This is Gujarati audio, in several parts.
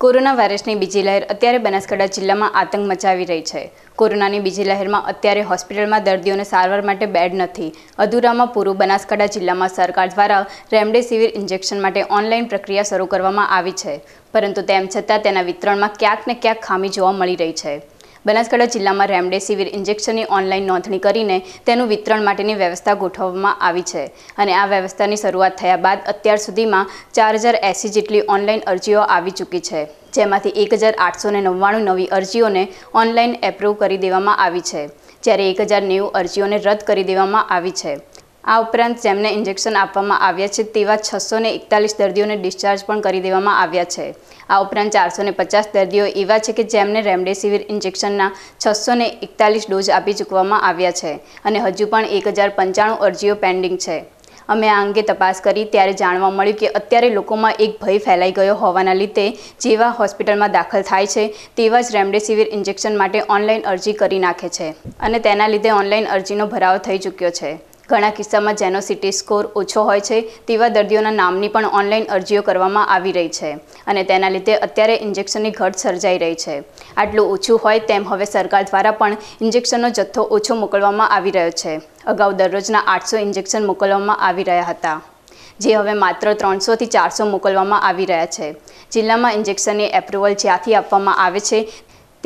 કોરોના વાયરસની બીજી લહેર અત્યારે બનાસકાંઠા જિલ્લામાં આતંક મચાવી રહી છે. કોરોનાની બીજી લહેરમાં અત્યારે હોસ્પિટલમાં દર્દીઓને સારવાર માટે બેડ નથી. અધૂરામાં પૂરું બનાસકાંઠા જિલ્લામાં સરકાર દ્વારા રેમડેસિવિર ઇન્જેક્શન માટે ઓનલાઈન પ્રક્રિયા શરૂ કરવામાં આવી છે. પરંતુ તેમ છતાં તેના વિતરણમાં ક્યાંક ને ક્યાંક ખામી જોવા મળી રહી છે. બનાસકાંઠા જિલ્લામાં રેમડેસિવિર ઇન્જેક્શનની ઓનલાઈન નોંધણી કરીને તેનું વિતરણ માટેની વ્યવસ્થા ગોઠવવામાં આવી છે. અને આ વ્યવસ્થાની શરૂઆત થયા બાદ અત્યાર સુધીમાં ચાર હજાર એંસી જેટલી ઓનલાઈન અરજીઓ આવી ચૂકી છે, જેમાંથી એક હજાર આઠસો નવ્વાણું નવી અરજીઓને ઓનલાઈન એપ્રુવ કરી દેવામાં આવી છે, જ્યારે એક હજાર નેવું અરજીઓને રદ કરી દેવામાં આવી છે. આ ઉપરાંત જેમને ઇન્જેક્શન આપવામાં આવ્યા છે તેવા છસો ને એકતાલીસ દર્દીઓને ડિસ્ચાર્જ પણ કરી દેવામાં આવ્યા છે. આ ઉપરાંત ચારસો ને પચાસ દર્દીઓ એવા છે કે જેમને રેમડેસિવિર ઇન્જેક્શનના છસો ને એકતાલીસ ડોઝ આપી ચૂકવામાં આવ્યા છે અને હજુ પણ એક હજાર પંચાણું અરજીઓ પેન્ડિંગ છે. અમે આ અંગે તપાસ કરી ત્યારે જાણવા મળ્યું કે અત્યારે લોકોમાં એક ભય ફેલાઈ ગયો હોવાના લીધે જેવા હોસ્પિટલમાં દાખલ થાય છે તેવા જ રેમડેસિવિર ઇન્જેક્શન માટે ઓનલાઈન અરજી કરી નાખે છે અને તેના લીધે ઓનલાઈન અરજીનો ભરાવો થઈ ચૂક્યો છે. ઘણા કિસ્સામાં જેનો સિટી સ્કોર ઓછો હોય છે, તેવા દર્દીઓના નામની પણ ઓનલાઈન અરજીઓ કરવામાં આવી રહી છે અને તેના લીધે અત્યારે ઇન્જેક્શનની ઘટ સર્જાઈ રહી છે. આટલું ઓછું હોય તેમ હવે સરકાર દ્વારા પણ ઇન્જેક્શનનો જથ્થો ઓછો મોકલવામાં આવી રહ્યો છે. અગાઉ દરરોજના આઠસો ઇન્જેક્શન મોકલવામાં આવી રહ્યા હતા, જે હવે માત્ર ત્રણસોથી ચારસો મોકલવામાં આવી રહ્યા છે. જિલ્લામાં ઇન્જેક્શનની એપ્રુવલ જ્યાંથી આપવામાં આવે છે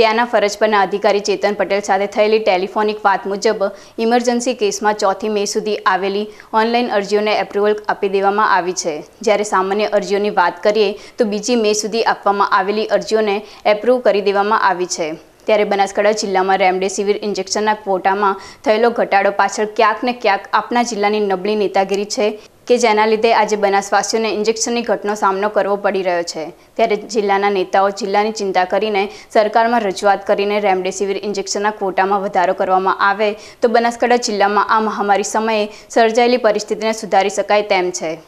ત્યાંના ફરજ પરના અધિકારી ચેતન પટેલ સાથે થયેલી ટેલિફોનિક વાત મુજબ ઇમરજન્સી કેસમાં ચોથી મે સુધી આવેલી ઓનલાઈન અરજીઓને એપ્રુવલ આપી દેવામાં આવી છે. જ્યારે સામાન્ય અરજીઓની વાત કરીએ તો બીજી મે સુધી આપવામાં આવેલી અરજીઓને એપ્રુવ કરી દેવામાં આવી છે. ત્યારે બનાસકાંઠા જિલ્લામાં રેમડેસિવિર ઇન્જેક્શનના ક્વોટામાં થયેલો ઘટાડો પાછળ ક્યાંક ને ક્યાંક આપના જિલ્લાની નબળી નેતાગીરી છે. કે જેના લીધે આજે બનાસવાસીઓને ઇન્જેક્શનની ઘટનો સામનો કરવો પડી રહ્યો છે. ત્યારે જિલ્લાના નેતાઓ જિલ્લાની ચિંતા કરીને સરકારમાં રજૂઆત કરીને રેમડેસિવિર ઇન્જેક્શનના ક્વોટામાં વધારો કરવામાં આવે તો બનાસકાંઠા જિલ્લામાં આ મહામારી સમયે સર્જાયેલી પરિસ્થિતિને સુધારી શકાય તેમ છે.